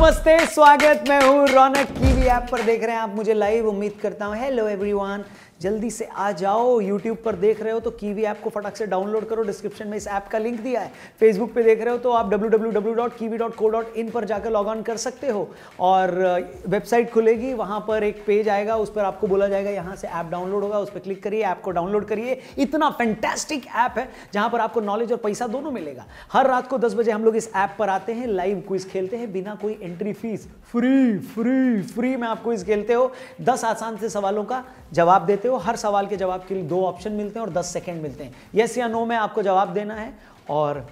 नमस्ते, स्वागत, मैं हूँ रौनक। की भी ऐप पर देख रहे हैं आप, मुझे लाइव उम्मीद करता हूँ। हेलो एवरीवन जल्दी से आ जाओ यूट्यूब पर देख रहे हो तो कीवी ऐप को फटाक से डाउनलोड करो। डिस्क्रिप्शन में इस ऐप का लिंक दिया है। फेसबुक पे देख रहे हो तो आप www.kiwi.co.in पर जाकर लॉग ऑन कर सकते हो। और वेबसाइट खुलेगी, वहाँ पर एक पेज आएगा, उस पर आपको बोला जाएगा, यहाँ से ऐप डाउनलोड होगा, उस पर क्लिक करिए ऐप को डाउनलोड करिए। इतना फैंटेस्टिक ऐप है, जहाँ पर आपको नॉलेज और पैसा दोनों मिलेगा। हर रात को दस बजे हम लोग इस ऐप पर आते हैं लाइव क्विज खेलते हैं, बिना कोई entry fees free free free में आप क्विज खेलते हो। दस आसान से सवालों का जवाब देते हो। हर सवाल के जवाब के लिए दो ऑप्शन मिलते हैं और दस सेकेंड मिलते हैं। यस या नो में आपको जवाब देना है और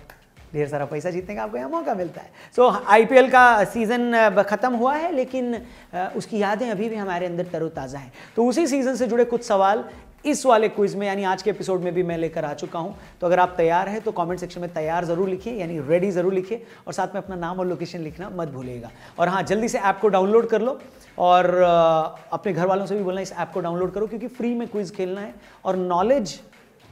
ढेर सारा पैसा जीतने का आपको यहाँ मौका मिलता है। सो so, का सीज़न ख़त्म हुआ है लेकिन उसकी यादें अभी भी हमारे अंदर तरोताज़ा हैं। तो उसी सीज़न से जुड़े कुछ सवाल इस वाले क्विज में यानी आज के एपिसोड में भी मैं लेकर आ चुका हूँ। तो अगर आप तैयार हैं तो कमेंट सेक्शन में तैयार ज़रूर लिखिए यानी रेडी ज़रूर लिखिए और साथ में अपना नाम और लोकेशन लिखना मत भूलिएगा। और हाँ जल्दी से ऐप को डाउनलोड कर लो। और अपने घर वालों से भी बोलना, इस ऐप को डाउनलोड करो, क्योंकि फ्री में क्विज खेलना है और नॉलेज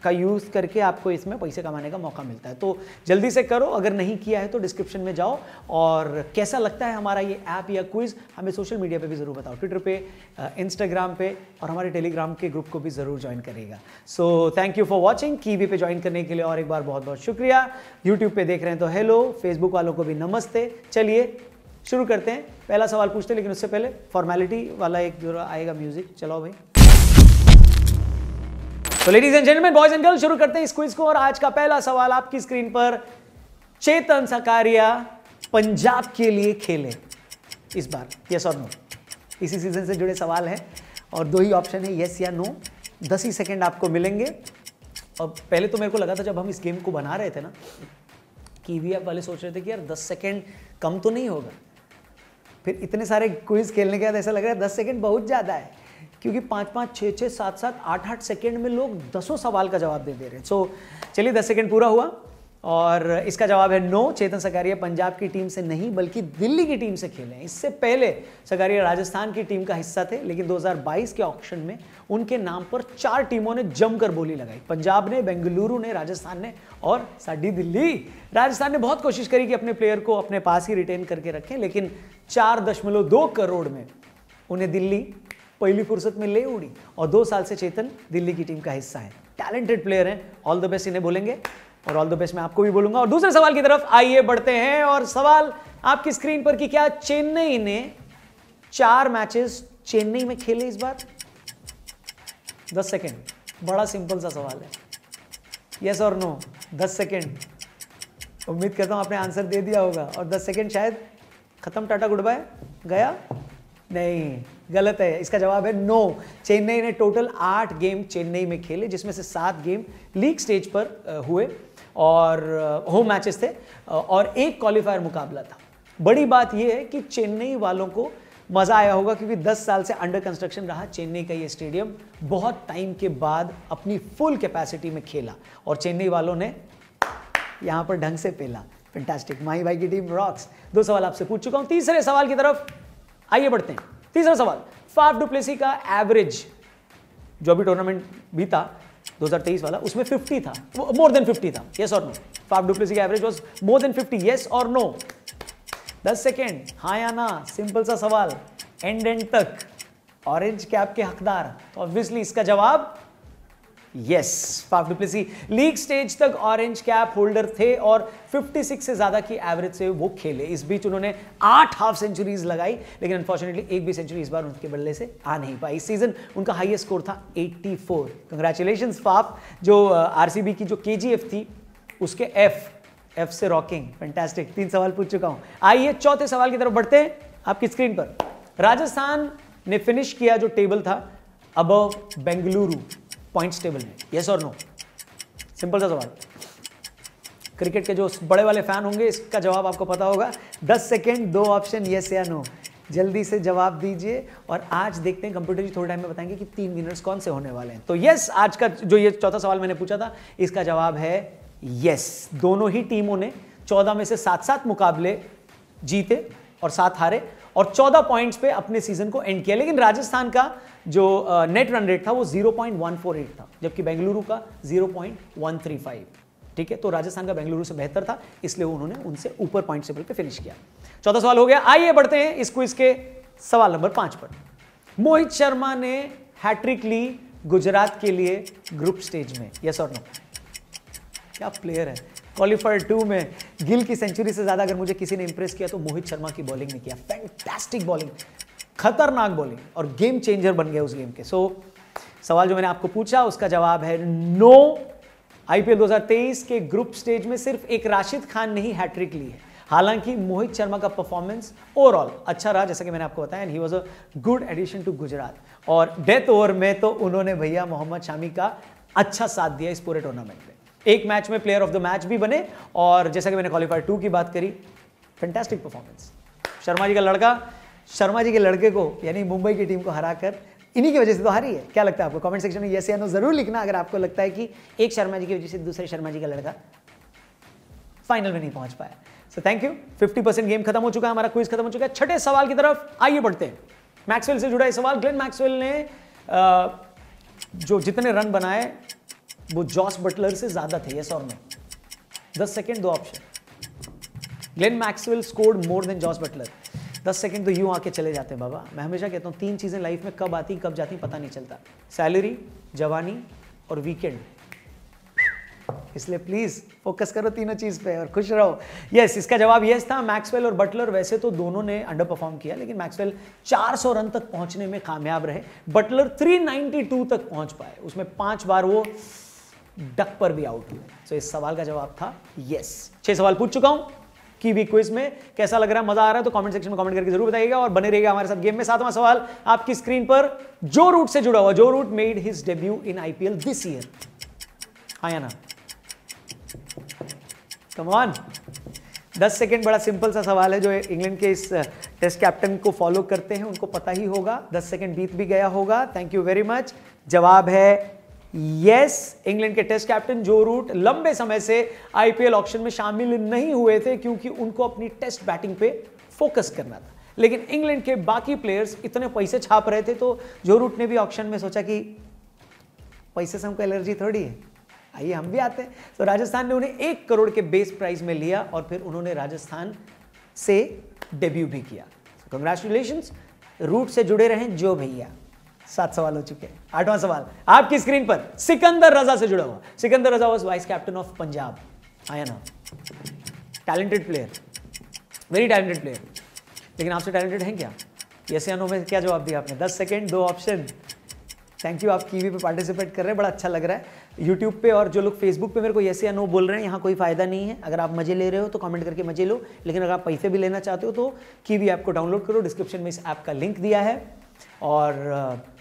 का यूज़ करके आपको इसमें पैसे कमाने का मौका मिलता है। तो जल्दी से करो, अगर नहीं किया है तो डिस्क्रिप्शन में जाओ और कैसा लगता है हमारा ये ऐप या क्विज, हमें सोशल मीडिया पे भी ज़रूर बताओ, ट्विटर पे इंस्टाग्राम पे और हमारे टेलीग्राम के ग्रुप को भी ज़रूर ज्वाइन करेगा so, thank you for watching, Kiwi पे ज्वाइन करने के लिए और एक बार बहुत बहुत शुक्रिया। यूट्यूब पर देख रहे हैं तो हेलो, फेसबुक वालों को भी नमस्ते। चलिए शुरू करते हैं। पहला सवाल पूछते हैं, लेकिन उससे पहले फॉर्मेलिटी वाला एक जो आएगा म्यूज़िक चलाओ भाई। तो ladies and gentleman boys and girls शुरू करते हैं इस क्विज को। और आज का पहला सवाल आपकी स्क्रीन पर, चेतन सकारिया पंजाब के लिए खेले। इस बार यस और नो इसी सीज़न से जुड़े सवाल हैं। और दो ही ऑप्शन है यस या नो दस ही सेकेंड आपको मिलेंगे। और पहले तो मेरे को लगा था, जब हम इस गेम को बना रहे थे ना, कि वी वाले सोच रहे थे कि यार दस सेकेंड कम तो नहीं होगा। फिर इतने सारे क्विज खेलने के बाद ऐसा लग रहा है दस सेकेंड बहुत ज़्यादा है। क्योंकि पाँच पाँच छः छः सात सात, आठ आठ सेकेंड में लोग दसों सवाल का जवाब दे दे रहे हैं। सो चलिए दस सेकेंड पूरा हुआ और इसका जवाब है नो चेतन सकारिया पंजाब की टीम से नहीं, बल्कि दिल्ली की टीम से खेले हैं। इससे पहले सकारिया राजस्थान की टीम का हिस्सा थे, लेकिन 2022 के ऑक्शन में उनके नाम पर चार टीमों ने जमकर बोली लगाई। पंजाब ने, बेंगलुरु ने, राजस्थान ने और साडी दिल्ली। राजस्थान ने बहुत कोशिश करी कि अपने प्लेयर को अपने पास ही रिटेन करके रखें, लेकिन चार दशमलव दो करोड़ में उन्हें दिल्ली, पहली फुर्सत में ले उड़ी और दो साल से चेतन दिल्ली की टीम का हिस्सा है। टैलेंटेड प्लेयर हैं। ऑल द बेस्ट इन्हें बोलेंगे और ऑल द बेस्ट मैं आपको भी बोलूँगा। और दूसरे सवाल की तरफ़ आइए, बढ़ते हैं और सवाल आपकी स्क्रीन पर कि क्या चेन्नई ने चार मैचेस चेन्नई में खेले इस बार? दस सेकेंड। बड़ा सिंपल सा सवाल है। यस और नो दस सेकेंड। उम्मीद करता हूँ आपने आंसर दे दिया होगा। और दस सेकेंड शायद खत्म, टाटा गुड बाय। गया? नहीं। गलत है। इसका जवाब है नो चेन्नई ने टोटल आठ गेम चेन्नई में खेले, जिसमें से सात गेम लीग स्टेज पर हुए। और होम मैचेस थे। और एक क्वालिफायर मुकाबला था। बड़ी बात यह है कि चेन्नई वालों को मज़ा आया होगा क्योंकि 10 साल से अंडर कंस्ट्रक्शन रहा चेन्नई का ये स्टेडियम बहुत टाइम के बाद अपनी फुल कैपेसिटी में खेला और चेन्नई वालों ने यहाँ पर ढंग से पेला। फैंटास्टिक माही भाई की टीम रॉक्स दो सवाल आपसे पूछ चुका हूँ। तीसरे सवाल की तरफ़ आइए बढ़ते हैं। तीसरा सवाल फाफ डुप्लेसी का एवरेज जो अभी टूर्नामेंट भी था 2023 वाला, उसमें 50 था। मोर देन 50 था। यस और नो फाफ डुप्लेसी का average was more than 50 yes और नो 10 सेकेंड। हाँ या ना? सिंपल सा सवाल। एंड एंड तक ऑरेंज कैप के हकदार। तो ऑब्वियसली इसका जवाब yes Faf du Plessis league stage तक ऑरेंज कैप होल्डर थे और 56 से ज़्यादा की एवरेज से वो खेले। इस बीच उन्होंने आठ हाफ़ सेंचुरीज लगाई, लेकिन अनफॉर्चुनेटली एक भी सेंचुरी इस बार उनके बल्ले से आ नहीं पाई। इस सीज़न उनका हाईएस्ट स्कोर था 84 फोर कंग्रेचुलेशन फाफ जो आरसीबी की जो के थी, उसके एफ़ एफ़ से रॉकिंग फैंटास्टिक तीन सवाल पूछ चुका हूँ. आइए चौथे सवाल की तरफ़ बढ़ते हैं आपकी स्क्रीन पर. राजस्थान ने फिनिश किया जो टेबल था अब बेंगलुरु पॉइंट्स टेबल में. यस और नो सिंपल सा सवाल. क्रिकेट के जो बड़े वाले फ़ैन होंगे, इसका जवाब आपको पता होगा. 10 सेकेंड दो ऑप्शन यस या नो जल्दी से जवाब दीजिए और आज देखते हैं कंप्यूटर जी थोड़े टाइम में बताएँगे कि तीन विनर्स कौन से होने वाले हैं. तो यस आज का जो ये चौथा सवाल मैंने पूछा था, इसका जवाब है यस दोनों ही टीमों ने चौदह में से सात सात मुकाबले जीते और सात हारे और 14 पॉइंट्स पे अपने सीज़न को एंड किया। लेकिन राजस्थान का जो नेट रन रेट था वो 0.148 था, जबकि बेंगलुरु का 0.135 ठीक है? तो राजस्थान का बेंगलुरु से बेहतर था, इसलिए उन्होंने उनसे ऊपर पॉइंट टेबल पे फिनिश किया। चौथा सवाल हो गया। आइए बढ़ते हैं इस क्विज के सवाल नंबर पाँच पर। मोहित शर्मा ने हैट्रिक ली गुजरात के लिए ग्रुप स्टेज में। यस और नो क्या प्लेयर है? क्वालिफायर टू में गिल की सेंचुरी से ज़्यादा अगर मुझे किसी ने इंप्रेस किया तो मोहित शर्मा की बॉलिंग ने किया। फैंटास्टिक बॉलिंग खतरनाक बॉलिंग और गेम चेंजर बन गया उस गेम के। सो so, सवाल जो मैंने आपको पूछा उसका जवाब है नो आईपीएल 2023 के ग्रुप स्टेज में सिर्फ़ एक राशिद खान ने ही हैट्रिक ली है। हालाँकि मोहित शर्मा का परफॉर्मेंस ओवरऑल अच्छा रहा जैसा कि मैंने आपको बताया ही was a good addition to Gujarat और डेथ ओवर में तो उन्होंने भैया मोहम्मद शामी का अच्छा साथ दिया इस पूरे टूर्नामेंट में। एक मैच में प्लेयर ऑफ़ द मैच भी बने और जैसा कि मैंने क्वालिफायर टू की बात करी फैंटास्टिक परफॉर्मेंस शर्मा जी का लड़का, शर्मा जी के लड़के को, यानी मुंबई की टीम को हराकर इन्हीं की वजह से तो हारी है। क्या लगता है आपको? कमेंट सेक्शन में यस या नो ज़रूर लिखना अगर आपको लगता है कि एक शर्मा जी की वजह से दूसरे शर्मा जी का लड़का फाइनल में नहीं पहुँच पाया। So thank you 50 percent game खत्म हो चुका है, हमारा क्विज खत्म हो चुका है। छठे सवाल की तरफ़ आइए बढ़ते हैं। मैक्सवेल से जुड़ा सवाल। ग्लेन मैक्सवेल ने जो जितने रन बनाए वो जॉस बटलर से ज़्यादा थे यस और नो दस सेकेंड दो option Glenn Maxwell scored more than Jos Buttler दस सेकंड तो यूँ आके चले जाते हैं बाबा। मैं हमेशा कहता हूँ तीन चीज़ें लाइफ में कब आती कब जाती पता नहीं चलता। सैलरी जवानी और वीकेंड इसलिए प्लीज़ फोकस करो तीनों चीज़ पे और खुश रहो। यस yes, इसका जवाब यस था। मैक्सवेल और बटलर वैसे तो दोनों ने अंडर परफॉर्म किया लेकिन मैक्सवेल 400 रन तक पहुँचने में कामयाब रहे। बटलर 392 तक पहुँच पाए। उसमें पाँच बार वो डक पर भी आउट हुए। तो इस सवाल का जवाब था यस छह सवाल पूछ चुका हूँ की भी क्विज में। कैसा लग रहा है? मज़ा आ रहा है? तो कमेंट सेक्शन में कमेंट करके ज़रूर बताइएगा और बने रहेगा हमारे साथ गेम में। सातवां सवाल आपकी स्क्रीन पर जो रूट से जुड़ा हुआ, Joe Root made his debut in IPL this year हाँ या ना? कमान दस सेकेंड बड़ा सिंपल सा सवाल है जो इंग्लैंड के इस टेस्ट कैप्टन को फॉलो करते हैं, उनको पता ही होगा। दस सेकेंड बीत भी गया होगा। थैंक यू वेरी मच जवाब है यस इंग्लैंड के टेस्ट कैप्टन जो रूट लंबे समय से आईपीएल ऑक्शन में शामिल नहीं हुए थे क्योंकि उनको अपनी टेस्ट बैटिंग पे फोकस करना था। लेकिन इंग्लैंड के बाकी प्लेयर्स इतने पैसे छाप रहे थे तो जो रूट ने भी ऑक्शन में सोचा कि पैसे से हमको एलर्जी थोड़ी है। आइए हम भी आते हैं। तो राजस्थान ने उन्हें एक करोड़ के बेस प्राइस में लिया और फिर उन्होंने राजस्थान से डेब्यू भी किया। कंग्रेचुलेशन रूट से जुड़े रहें जो भैया। सात सवाल हो चुके हैं। आठवां सवाल। आपकी स्क्रीन पर सिकंदर रजा से जुड़ा हुआ। Sikandar Raza was vice captain of Punjab आया ना? Talented player very talented player लेकिन आपसे टैलेंटेड हैं क्या? यस या नो में क्या जवाब दिया आपने? दस सेकेंड दो ऑप्शन थैंक यू आप कीवी पे पार्टिसिपेट कर रहे हैं, बड़ा अच्छा लग रहा है। यूट्यूब पे और जो लोग फेसबुक पे मेरे को यस या नो बोल रहे हैं, यहाँ कोई फ़ायदा नहीं है। अगर आप मज़े ले रहे हो तो कमेंट करके मज़े लो। लेकिन अगर आप पैसे भी लेना चाहते हो तो कीवी ऐप को डाउनलोड करो। डिस्क्रिप्शन में इस ऐप का लिंक दिया है। और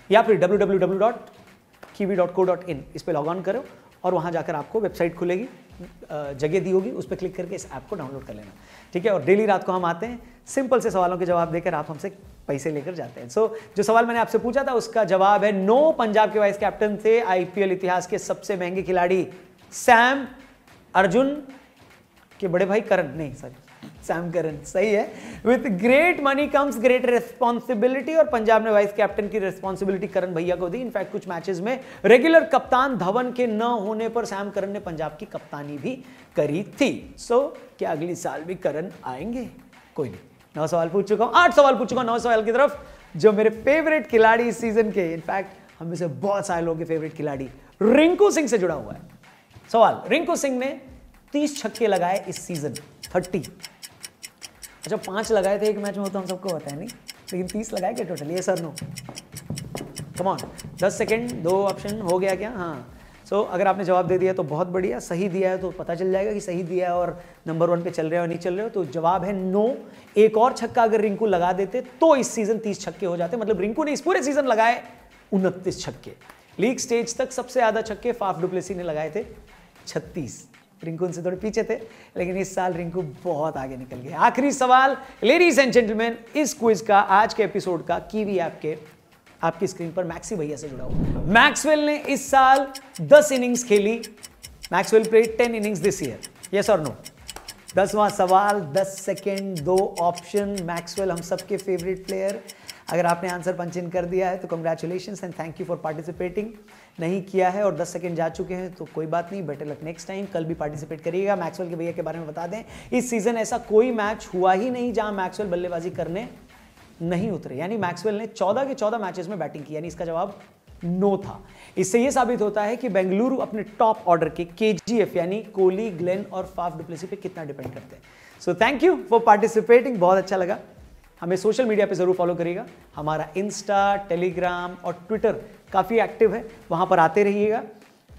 या फिर www.kiwi.co.in इस पर लॉग ऑन करो और वहाँ जाकर आपको वेबसाइट खुलेगी जगह दी होगी उस पर क्लिक करके इस ऐप को डाउनलोड कर लेना। ठीक है? और डेली रात को हम आते हैं सिंपल से सवालों के जवाब देकर आप हमसे पैसे लेकर जाते हैं। सो so, जो सवाल मैंने आपसे पूछा था उसका जवाब है नो पंजाब के वाइस कैप्टन थे आईपीएल इतिहास के सबसे महँगे खिलाड़ी सैम अर्जुन के बड़े भाई करण नहीं सर सैम करन सही है? With great money comes great responsibility और पंजाब ने वाइस कैप्टन की रिस्पॉन्सिबिलिटी करण भैया को दी। इनफैक्ट कुछ मैचेस में रेगुलर कप्तान धवन के न होने पर सैम करन ने पंजाब की कप्तानी भी करी थी। सो so, क्या अगली साल भी करण आएँगे? कोई नहीं। नौ सवाल पूछ चुका हूँ। आठ सवाल पूछ चुका हूँ नौ सवाल की तरफ़। जो मेरे फेवरेट खिलाड़ी इस सीज़न के इनफैक्ट हम से बहुत सारे लोगों के फेवरेट खिलाड़ी रिंकू सिंह से जुड़ा हुआ है। सवाल रिंकू सिंह ने तीस छक्के लगाए इस सीज़न थर्टी अच्छा पाँच लगाए थे एक मैच में तो हम सबको है नहीं लेकिन तीस लगाए क्या टोटल ये सर नो कमॉन दस सेकेंड दो ऑप्शन हो गया क्या? हाँ. सो so, अगर आपने जवाब दे दिया तो बहुत बढ़िया सही दिया है तो पता चल जाएगा कि सही दिया है और नंबर वन पे चल रहे हो नहीं चल रहे हो तो जवाब है नो एक और छक्का अगर रिंकू लगा देते तो इस सीज़न तीस छक्के हो जाते मतलब रिंकू ने इस पूरे सीज़न लगाए उनतीस छक्के। लीग स्टेज तक सबसे ज़्यादा छक्के फाफ डुप्लेसी ने लगाए थे छत्तीस। रिंकू उनसे थोड़े पीछे थे, लेकिन इस साल रिंकू बहुत आगे निकल गए आखिरी सवाल लेडीज़ एंड जेंटलमैन इस क्विज का, आज के एपिसोड का कीवी ऐप के, आपकी स्क्रीन पर मैक्सी भैया से जुड़ा हुआ। मैक्सवेल ने इस साल 10 इनिंग्स खेली। Maxwell played 10 innings this year yes और नो दसवां सवाल 10 सेकेंड दो ऑप्शन मैक्सवेल हम सबके फेवरेट प्लेयर अगर आपने आंसर पंच इन कर दिया है तो congratulation and thank you for participating नहीं किया है और 10 सेकंड जा चुके हैं तो कोई बात नहीं बेटर लक नेक्स्ट टाइम कल भी पार्टिसिपेट करिएगा। मैक्सवेल के भैया के बारे में बता दें, इस सीज़न ऐसा कोई मैच हुआ ही नहीं जहाँ मैक्सवेल बल्लेबाजी करने नहीं उतरे। यानी मैक्सवेल ने 14 के 14 मैचेस में बैटिंग की, यानी इसका जवाब नो था। इससे यह साबित होता है कि बेंगलुरु अपने टॉप ऑर्डर के के यानी कोहली, ग्लेन और फाफ डुप्लेसी पे कितना डिपेंड करते हैं। So thank you for participating बहुत अच्छा लगा। हमें सोशल मीडिया पे ज़रूर फॉलो करिएगा। हमारा इंस्टा टेलीग्राम और ट्विटर काफ़ी एक्टिव है। वहाँ पर आते रहिएगा।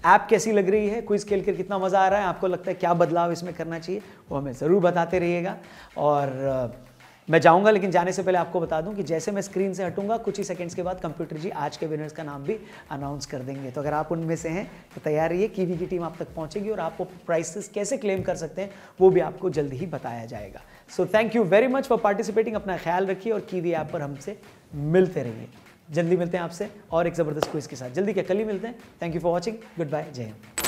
ऐप कैसी लग रही है? क्विज खेल कर कितना मज़ा आ रहा है? आपको लगता है क्या बदलाव इसमें करना चाहिए? वो हमें ज़रूर बताते रहिएगा। और मैं जाऊँगा, लेकिन जाने से पहले आपको बता दूँ कि जैसे मैं स्क्रीन से हटूँगा, कुछ ही सेकंड्स के बाद कंप्यूटर जी आज के विनर्स का नाम भी अनाउंस कर देंगे। तो अगर आप उनमें से हैं तो तैयार रहिए। कीवी की टीम आप तक पहुंचेगी और आपको प्राइसेस कैसे क्लेम कर सकते हैं, वो भी आपको जल्द ही बताया जाएगा। So thank you very much for participating अपना ख्याल रखिए और कीवी ऐप पर हमसे मिलते रहिए। जल्दी मिलते हैं आपसे और एक ज़बरदस्त क्विज के साथ। जल्दी क्या? कल ही मिलते हैं। Thank you for watching good bye जय हिंद।